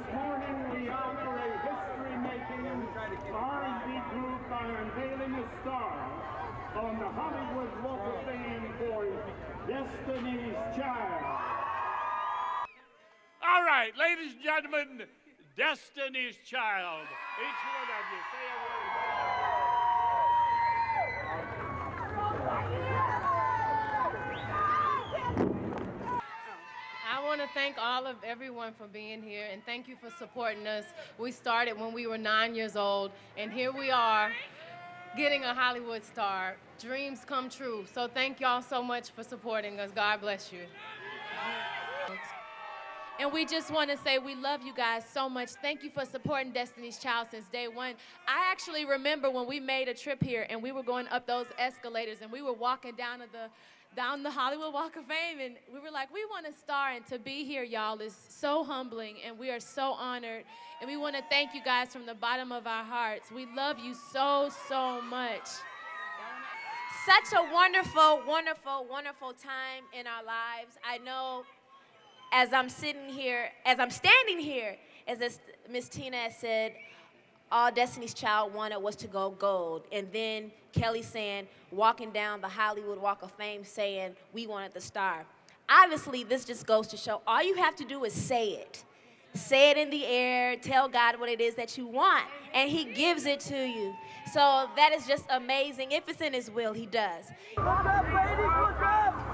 This morning we honor a history-making R&B group by unveiling a star on the Hollywood Walk of Fame for Destiny's Child. All right, ladies and gentlemen, Destiny's Child. Each one of you, say a word. I want to thank all of everyone for being here and thank you for supporting us. We started when we were nine years old, and here we are getting a Hollywood star. Dreams come true. So thank y'all so much for supporting us. God bless you. And we just want to say we love you guys so much. Thank you for supporting Destiny's Child since day one. I actually remember when we made a trip here and we were going up those escalators and we were walking down to the down the Hollywood Walk of Fame and we were like, we want a star and to be here, y'all, is so humbling and we are so honored. And we want to thank you guys from the bottom of our hearts. We love you so, so much. such a wonderful, wonderful, wonderful time in our lives. I know as I'm sitting here, as I'm standing here, as Miss Tina has said, all Destiny's Child wanted was to go gold. And then Kelly saying, walking down the Hollywood Walk of Fame saying, we wanted the star. Obviously, this just goes to show all you have to do is say it. Say it in the air, tell God what it is that you want, and He gives it to you. So that is just amazing. If it's in His will, He does. Look up, ladies, look up!